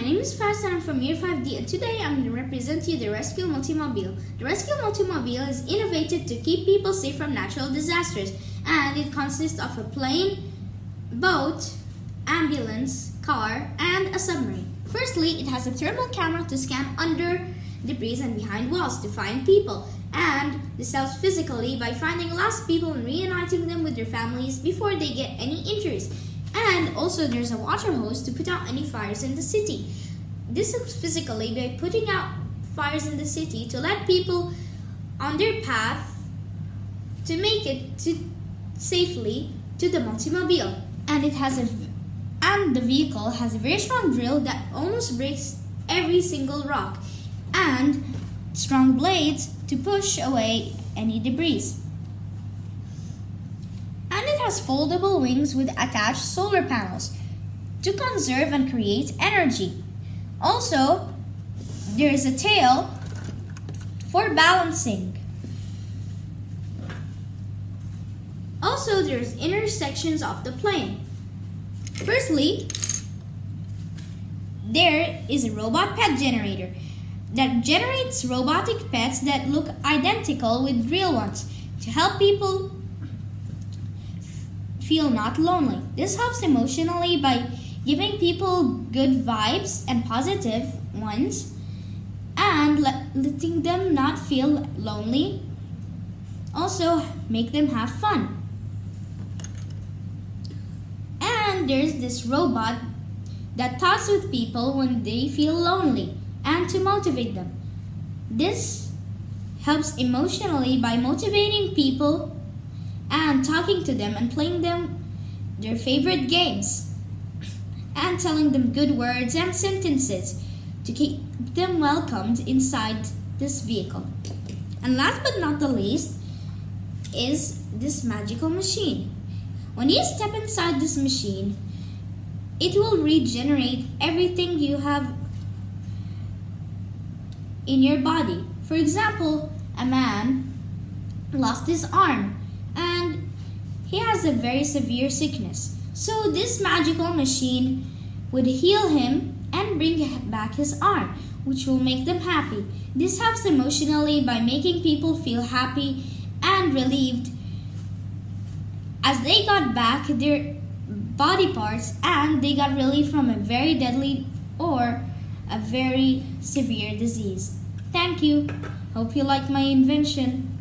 is Fares and I'm from Year 5D and today I'm going to represent you the Rescue Multimobile. The Rescue Multimobile is innovated to keep people safe from natural disasters and it consists of a plane, boat, ambulance, car, and a submarine. Firstly, it has a thermal camera to scan under debris and behind walls to find people and this helps physically by finding lost people and reuniting them with their families before they get any injuries. And also there's a water hose to put out any fires in the city. This helps physically by putting out fires in the city to let people on their path to make it to safely to the multimobile. And it has a and the vehicle has a very strong drill that almost breaks every single rock and strong blades to push away any debris has foldable wings with attached solar panels to conserve and create energy. Also, there is a tail for balancing. Also, there's inner sections of the plane. Firstly, there is a robot pet generator that generates robotic pets that look identical with real ones to help people feel not lonely. This helps emotionally by giving people good vibes and positive ones and letting them not feel lonely. Also, make them have fun. And there's this robot that talks with people when they feel lonely and to motivate them. This helps emotionally by motivating people and talking to them and playing them their favorite games and telling them good words and sentences to keep them welcomed inside this vehicle. And last but not the least is this magical machine. When you step inside this machine, it will regenerate everything you have in your body. For example, a man lost his arm he has a very severe sickness. So this magical machine would heal him and bring back his arm, which will make them happy. This helps emotionally by making people feel happy and relieved as they got back their body parts and they got relief from a very deadly or a very severe disease. Thank you. Hope you like my invention.